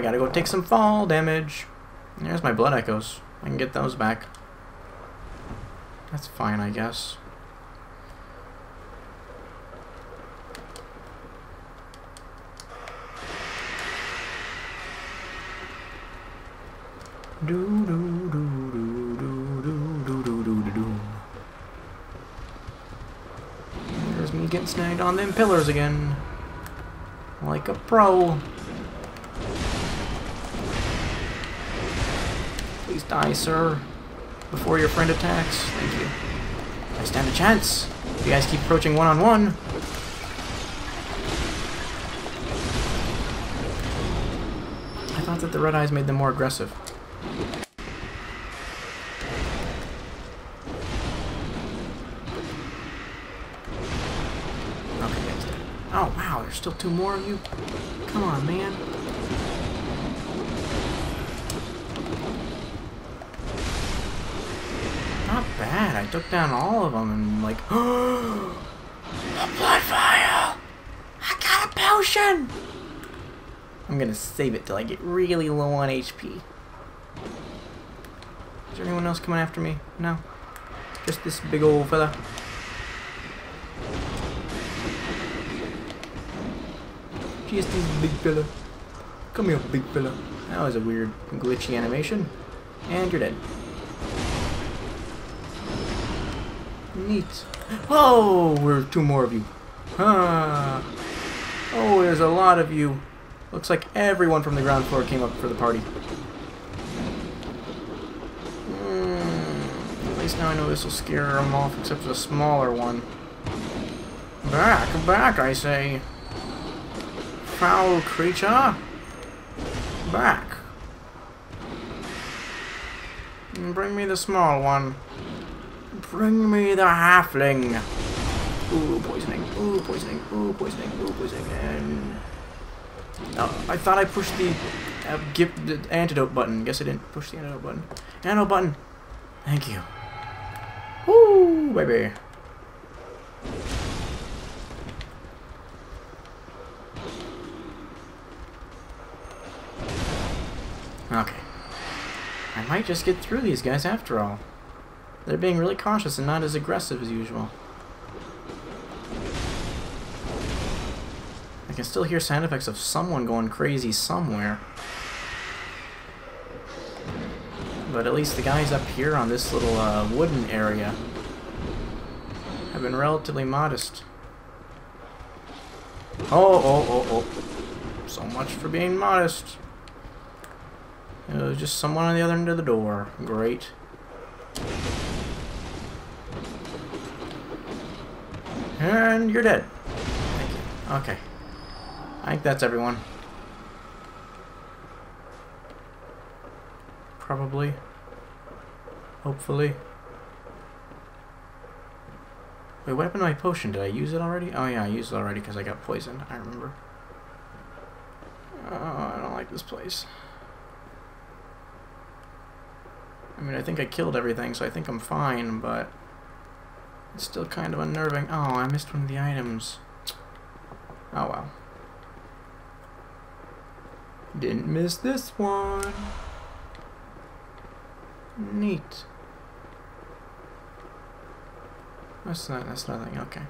I gotta go take some fall damage. There's my blood echoes. I can get those back. That's fine, I guess. Do do do do do do do do do do. There's me getting snagged on them pillars again. Like a pro. Please die, sir. Before your friend attacks. Thank you. I stand a chance. If you guys keep approaching one-on-one. -on -one. I thought that the red eyes made them more aggressive. Okay, Oh, wow, there's still two more of you? Come on, man. Bad. I took down all of them and like, a blood vial! I got a potion! I'm gonna save it till I get really low on HP. Is there anyone else coming after me? No? Just this big old fella. Just this big fella. Come here, big fella. That was a weird, glitchy animation. And you're dead. Neat. Oh, we're two more of you. Huh. Oh, there's a lot of you. Looks like everyone from the ground floor came up for the party. Mm, at least now I know this will scare them off, except for the smaller one. Back, back, I say foul creature. Back. Bring me the small one. Bring me the halfling. Ooh, poisoning. Ooh, poisoning. Ooh, poisoning. Ooh, poisoning. And... Oh, I thought I pushed the, uh, give, the antidote button. Guess I didn't push the antidote button. Antidote button. Thank you. Woo, baby. Okay. I might just get through these guys after all. They're being really cautious and not as aggressive as usual. I can still hear sound effects of someone going crazy somewhere. But at least the guys up here on this little uh, wooden area have been relatively modest. Oh, oh, oh, oh. So much for being modest. It was just someone on the other end of the door. Great. And you're dead. Thank you. Okay. I think that's everyone. Probably. Hopefully. Wait, what happened to my potion? Did I use it already? Oh yeah, I used it already because I got poisoned. I remember. Oh, I don't like this place. I mean, I think I killed everything, so I think I'm fine, but it's still kind of unnerving. Oh, I missed one of the items. Oh, well. Didn't miss this one. Neat. That's not, that's nothing, okay.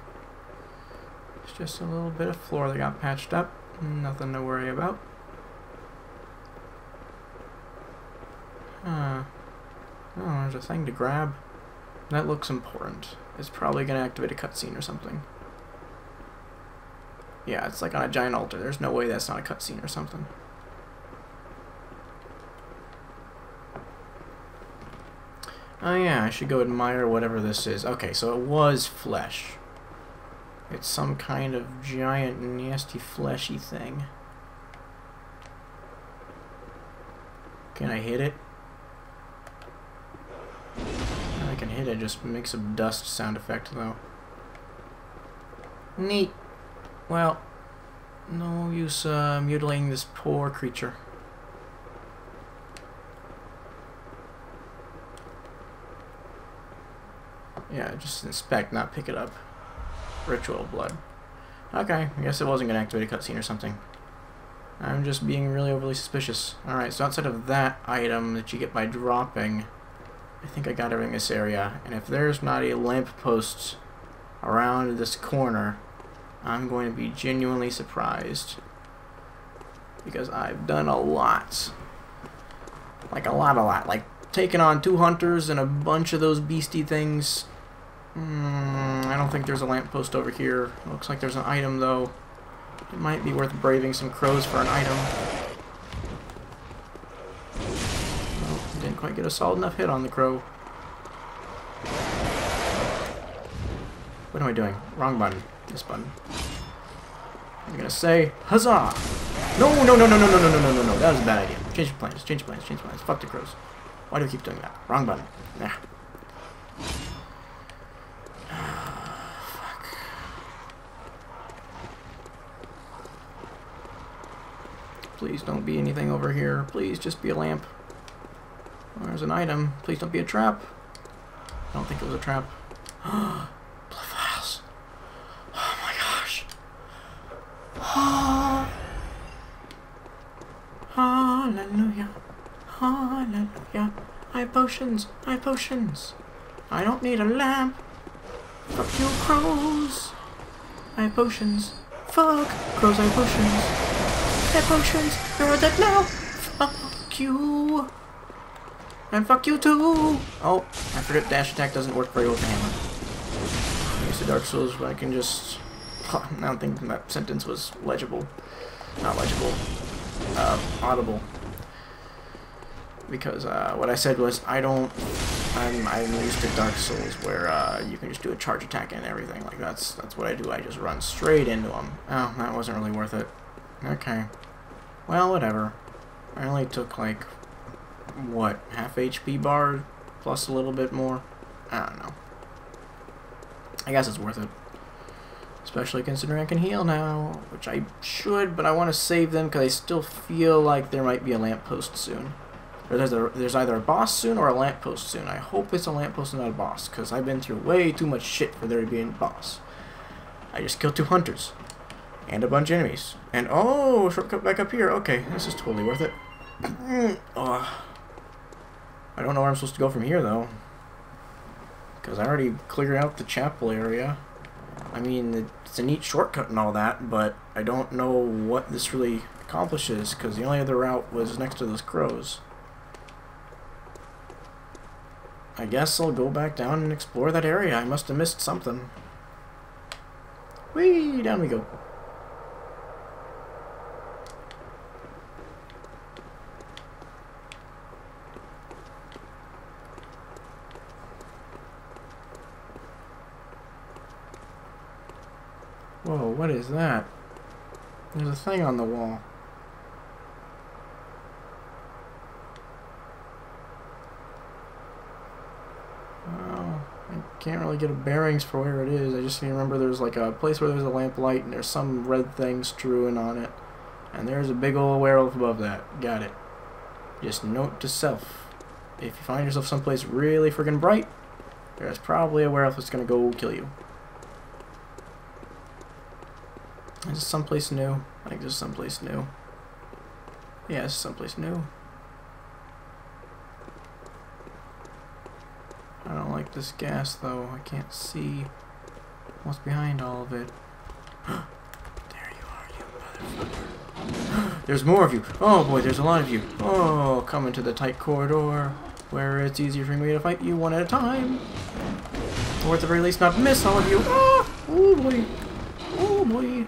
It's just a little bit of floor that got patched up. Nothing to worry about. Huh. Oh, there's a thing to grab. That looks important. It's probably going to activate a cutscene or something. Yeah, it's like on a giant altar. There's no way that's not a cutscene or something. Oh yeah, I should go admire whatever this is. Okay, so it was flesh. It's some kind of giant, nasty, fleshy thing. Can I hit it? I can hit it, just makes a dust sound effect though. Neat. Well, no use uh, mutilating this poor creature. Yeah, just inspect, not pick it up. Ritual blood. Okay, I guess it wasn't going to activate a cutscene or something. I'm just being really overly suspicious. Alright, so outside of that item that you get by dropping, I think I got everything in this area. And if there's not a lamppost around this corner, I'm going to be genuinely surprised. Because I've done a lot. Like a lot, a lot. Like taking on two hunters and a bunch of those beastie things. Mm, I don't think there's a lamppost over here. Looks like there's an item though. It might be worth braving some crows for an item. Quite get a solid enough hit on the crow. What am I doing? Wrong button. This button. I'm gonna say, huzzah! No, no, no, no, no, no, no, no, no, no. That was a bad idea. Change plans. Change plans. Change plans. Fuck the crows. Why do we keep doing that? Wrong button. Nah. Ah, Please don't be anything over here. Please just be a lamp. There's an item. Please don't be a trap. I don't think it was a trap. Blood. Oh my gosh. Hallelujah. Hallelujah. I have potions. I have potions. I don't need a lamp. Fuck you, crows. I have potions. Fuck. Crows, I have potions. Their potions. You're dead now. Fuck you. And fuck you too. Oh, I forget dash attack doesn't work very well with hammer. I used to Dark Souls but I can just... I don't think that sentence was legible. Not legible. Uh, audible. Because uh, what I said was, I don't... I'm, I'm used to Dark Souls where uh, you can just do a charge attack and everything. Like, that's, that's what I do. I just run straight into them. Oh, that wasn't really worth it. Okay. Well, whatever. I only took, like, what, half HP bar plus a little bit more? I don't know. I guess it's worth it. Especially considering I can heal now, which I should, but I want to save them because I still feel like there might be a lamppost soon. Or there's, a, there's either a boss soon or a lamppost soon. I hope it's a lamppost and not a boss, because I've been through way too much shit for there to be a boss. I just killed two hunters and a bunch of enemies. And oh, shortcut back up here. Okay, this is totally worth it. oh. I don't know where I'm supposed to go from here though. Because I already cleared out the chapel area. I mean, it's a neat shortcut and all that, but I don't know what this really accomplishes because the only other route was next to those crows. I guess I'll go back down and explore that area. I must have missed something. Whee! Down we go. What is that? There's a thing on the wall. Well, I can't really get a bearings for where it is. I just remember there's like a place where there's a lamp light and there's some red thing strewn on it. And there's a big old werewolf above that. Got it. Just note to self. If you find yourself someplace really freaking bright, there's probably a werewolf that's gonna go kill you. Is someplace new? I think is someplace new. Yeah, is someplace new. I don't like this gas though. I can't see what's behind all of it. there you are, you motherfucker. there's more of you. Oh boy, there's a lot of you. Oh, coming to the tight corridor where it's easier for me to fight you one at a time. Or at the very least not miss all of you. Ah! Oh boy. Oh boy.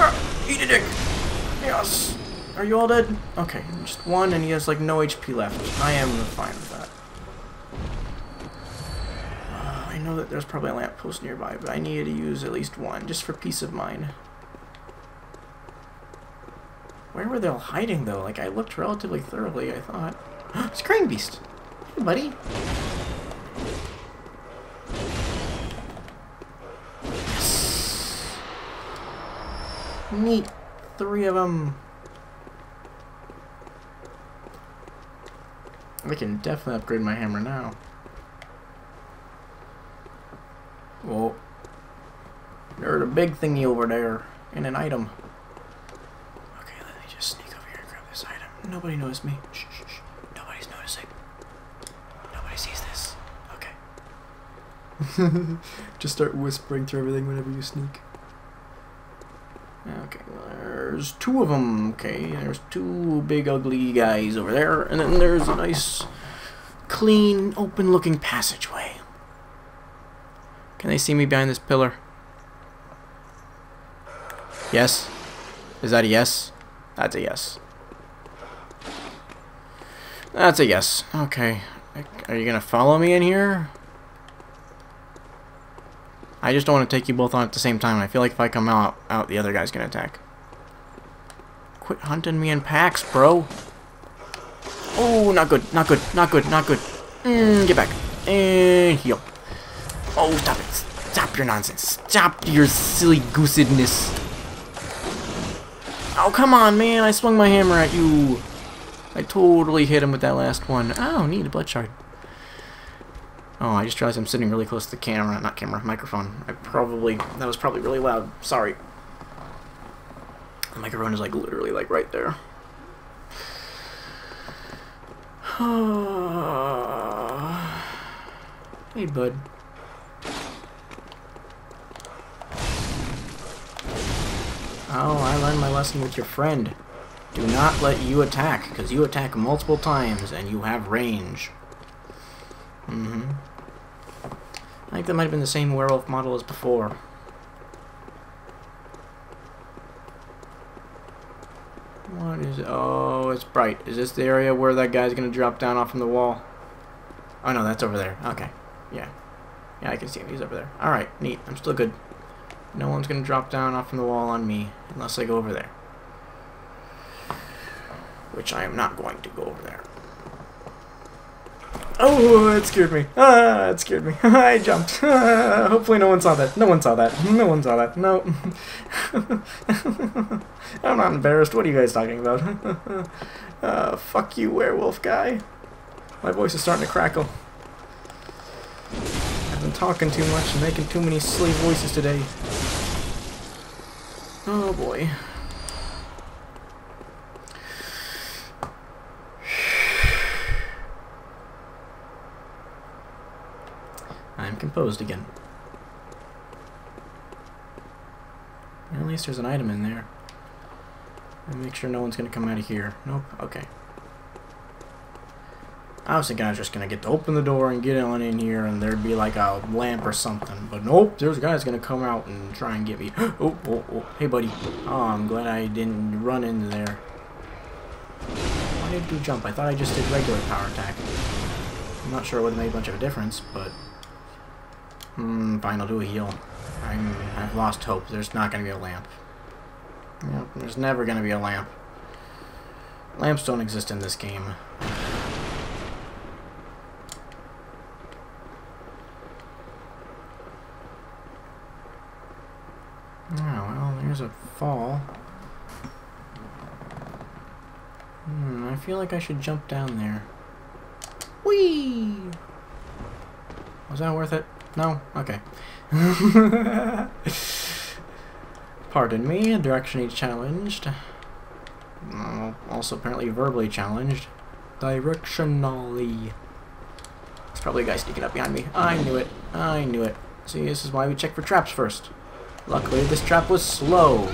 Ah, eat a dick. Yes. Are you all dead? Okay, just one and he has like no HP left. I am fine with that. Uh, I know that there's probably a lamppost nearby, but I needed to use at least one, just for peace of mind. Where were they all hiding though? Like I looked relatively thoroughly, I thought. it's Crane Beast! Hey buddy! Neat. Three of them. I can definitely upgrade my hammer now. Well, there's a big thingy over there, and an item. Okay, let me just sneak over here and grab this item. Nobody knows me. Shh, shh, shh. Nobody's noticing. Nobody sees this. Okay. Just start whispering through everything whenever you sneak. There's two of them. Okay, there's two big ugly guys over there, and then there's a nice, clean, open-looking passageway. Can they see me behind this pillar? Yes? Is that a yes? That's a yes. That's a yes. Okay. Are you gonna follow me in here? I just don't want to take you both on at the same time. I feel like if I come out, out, the other guy's gonna attack. Quit hunting me in packs, bro. Oh, not good, not good, not good, not good. Mm, get back. And heal. Oh, stop it. Stop your nonsense. Stop your silly goosedness. Oh, come on, man. I swung my hammer at you. I totally hit him with that last one. Oh, need a blood shard. Oh, I just realized I'm sitting really close to the camera. Not camera, microphone. I probably... That was probably really loud. Sorry. The microphone is, like, literally, like, right there. hey, bud. Oh, I learned my lesson with your friend. Do not let you attack, because you attack multiple times and you have range. Mm-hmm. I think that might have been the same werewolf model as before. What is it? Oh, it's bright. Is this the area where that guy's going to drop down off from the wall? Oh, no, that's over there. Okay. Yeah. Yeah, I can see him. He's over there. Alright, neat. I'm still good. No one's going to drop down off from the wall on me unless I go over there. Which I am not going to go over there. Oh, it scared me. Ah, it scared me. I jumped. Hopefully no one saw that. No one saw that. No one saw that. No. I'm not embarrassed. What are you guys talking about? uh, fuck you, werewolf guy. My voice is starting to crackle. I've been talking too much and making too many silly voices today. Oh boy. I'm again. At least there's an item in there. make sure no one's gonna come out of here. Nope, okay. I was thinking I was just gonna get to open the door and get on in here and there'd be like a lamp or something. But nope, there's a guy's gonna come out and try and get me. oh, oh, oh, hey buddy. Oh, I'm glad I didn't run into there. Why did you jump? I thought I just did regular power attack. I'm not sure it would have made much of a difference, but... Hmm, fine, I'll do a heal. I'm, I've lost hope. There's not gonna be a lamp. Yep, there's never gonna be a lamp. Lamps don't exist in this game. Oh, well, there's a fall. Hmm, I feel like I should jump down there. Whee! Was that worth it? No? Okay. Pardon me, directionally challenged. Uh, also apparently verbally challenged. Directionally. There's probably a guy sneaking up behind me. I knew it. I knew it. See, this is why we check for traps first. Luckily, this trap was slow.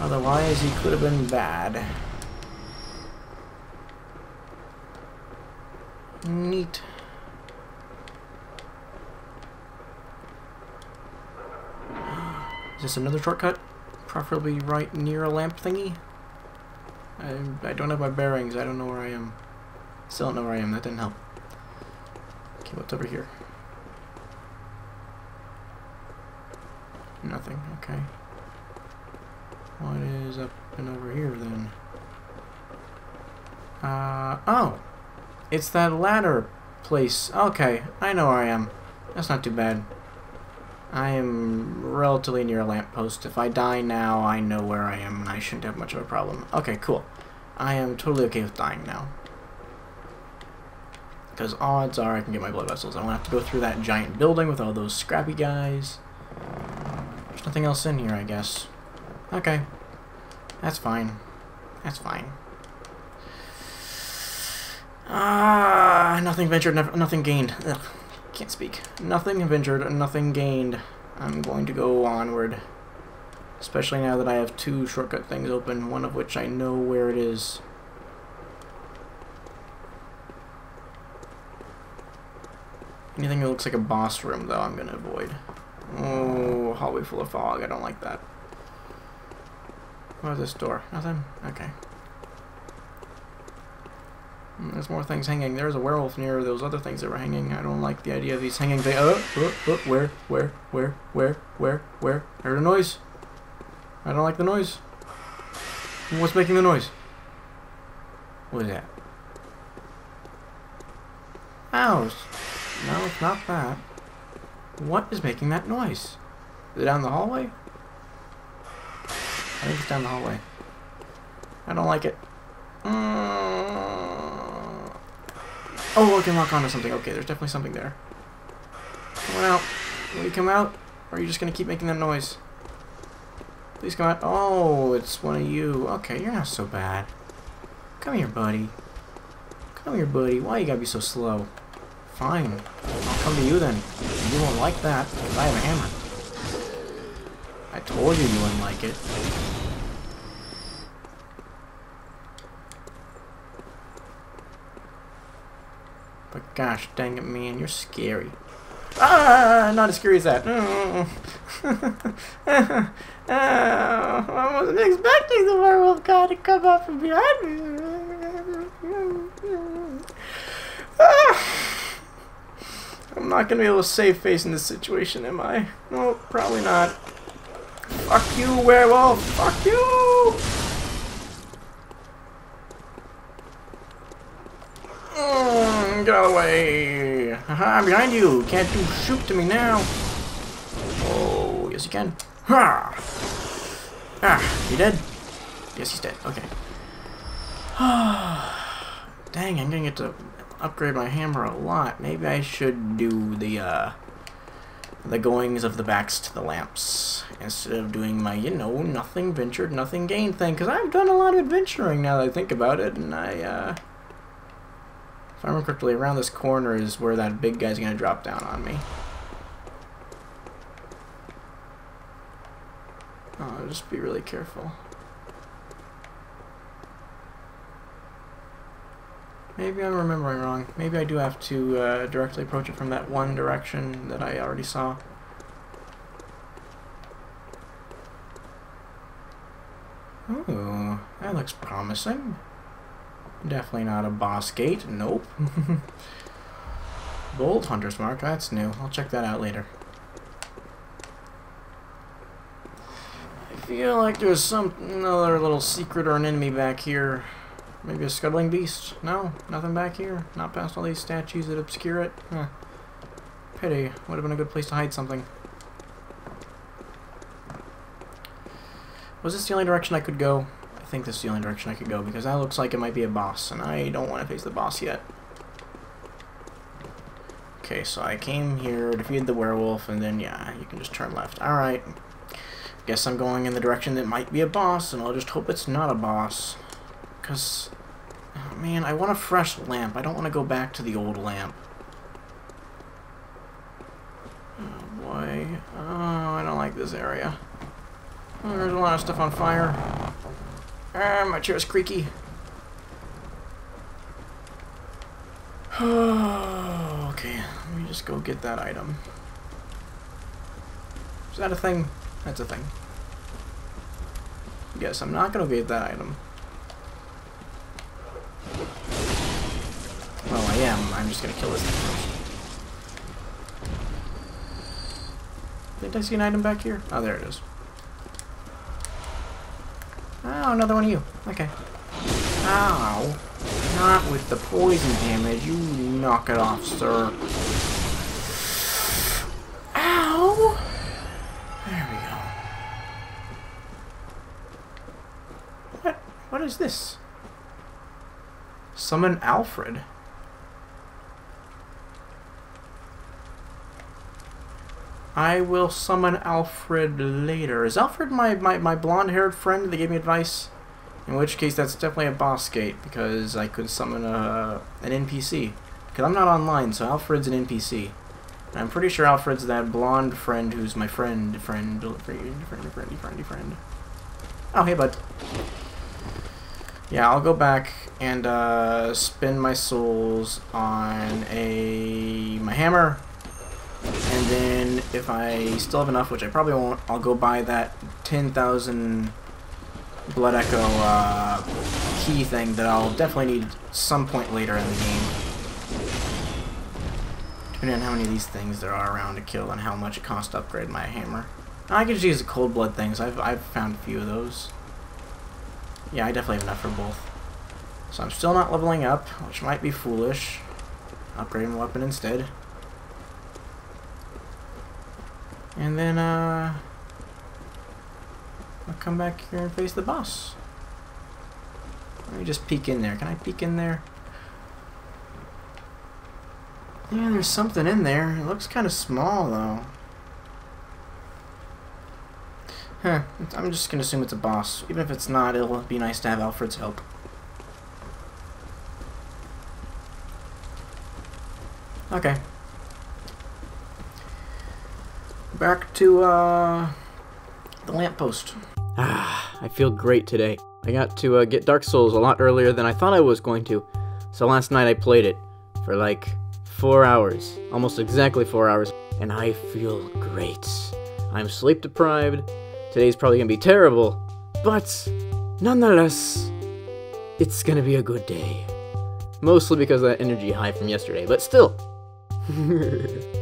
Otherwise, he could have been bad. Neat. Is this another shortcut? Preferably right near a lamp thingy? I, I don't have my bearings. I don't know where I am. Still don't know where I am. That didn't help. Okay, what's over here? Nothing, okay. What is up and over here then? Uh, oh! It's that ladder place. Okay, I know where I am. That's not too bad. I am relatively near a lamppost. If I die now, I know where I am and I shouldn't have much of a problem. Okay, cool. I am totally okay with dying now. Because odds are I can get my blood vessels. I don't have to go through that giant building with all those scrappy guys There's nothing else in here, I guess. Okay. That's fine. That's fine. Ah, nothing ventured, nothing gained. Ugh, can't speak. Nothing ventured, nothing gained. I'm going to go onward. Especially now that I have two shortcut things open, one of which I know where it is. Anything that looks like a boss room, though, I'm going to avoid. Oh, hallway full of fog. I don't like that. What's this door? Nothing? Okay. Hmm, there's more things hanging. There's a werewolf near those other things that were hanging. I don't like the idea of these hanging things. Oh, oh, oh, where, where, where, where, where, where? I heard a noise. I don't like the noise. What's making the noise? What is that? Ow. No, it's not that. What is making that noise? Is it down the hallway? I think it's down the hallway. I don't like it. Uh... Oh, I can lock onto something. Okay, there's definitely something there. Come on out. Will you come out? Or are you just going to keep making that noise? Please come out. Oh, it's one of you. Okay, you're not so bad. Come here, buddy. Come here, buddy. Why you gotta be so slow? Fine. I'll come to you then. You won't like that, because I have a hammer. I told you you wouldn't like it. Gosh dang it, man, you're scary. Ah, not as scary as that. oh, I wasn't expecting the werewolf guy to come up from behind me. I'm not gonna be able to save face in this situation, am I? No, probably not. Fuck you, werewolf! Fuck you! Get out of the way! I'm behind you! Can't do shoot to me now! Oh, yes you can. Ha! Ah, you dead? Yes, he's dead. Okay. Dang, I'm gonna get to upgrade my hammer a lot. Maybe I should do the, uh, the goings of the backs to the lamps instead of doing my, you know, nothing ventured, nothing gained thing. Because I've done a lot of adventuring now that I think about it, and I, uh, if I remember correctly, around this corner is where that big guy's going to drop down on me. Oh, just be really careful. Maybe I'm remembering wrong. Maybe I do have to uh, directly approach it from that one direction that I already saw. Ooh, that looks promising. Definitely not a boss gate. Nope. Bold Hunter's Mark, that's new. I'll check that out later. I feel like there's some another little secret or an enemy back here. Maybe a scuttling beast? No, nothing back here. Not past all these statues that obscure it. Huh. Pity. Would have been a good place to hide something. Was this the only direction I could go? I think this is the only direction I could go because that looks like it might be a boss and I don't want to face the boss yet. Okay, so I came here, defeated the werewolf, and then, yeah, you can just turn left. Alright. Guess I'm going in the direction that might be a boss, and I'll just hope it's not a boss. Because Oh, man, I want a fresh lamp. I don't want to go back to the old lamp. Oh, boy. Oh, I don't like this area. Oh, there's a lot of stuff on fire. Ah, my chair's creaky. Okay, let me just go get that item. Is that a thing? That's a thing. Yes, I'm not gonna get that item. Well, I am. I'm just gonna kill this thing first. Did I see an item back here? Oh, there it is. Oh, another one of you. Okay. Ow. Not with the poison damage. You knock it off, sir. Ow! There we go. What? What is this? Summon Alfred. I will summon Alfred later. Is Alfred my, my, my blonde-haired friend that gave me advice? In which case, that's definitely a boss gate, because I could summon a, an NPC. Because I'm not online, so Alfred's an NPC. And I'm pretty sure Alfred's that blonde friend who's my friend, friend, friend, friend, friend, friend, friend. Oh, hey, bud. Yeah, I'll go back and uh, spend my souls on a my hammer, and then if I still have enough, which I probably won't, I'll go buy that 10,000 Blood Echo uh, key thing that I'll definitely need some point later in the game. Depending on how many of these things there are around to kill and how much it costs to upgrade my hammer. I can just use the cold blood things. I've, I've found a few of those. Yeah, I definitely have enough for both. So I'm still not leveling up, which might be foolish. Upgrade my weapon instead. And then, uh... I'll come back here and face the boss. Let me just peek in there. Can I peek in there? Yeah, there's something in there. It looks kind of small, though. Huh. I'm just gonna assume it's a boss. Even if it's not, it'll be nice to have Alfred's help. Okay. Back to, uh, the lamppost. Ah, I feel great today. I got to uh, get Dark Souls a lot earlier than I thought I was going to. So last night I played it for like four hours. Almost exactly four hours. And I feel great. I'm sleep deprived. Today's probably gonna be terrible. But, nonetheless, it's gonna be a good day. Mostly because of that energy high from yesterday, but still.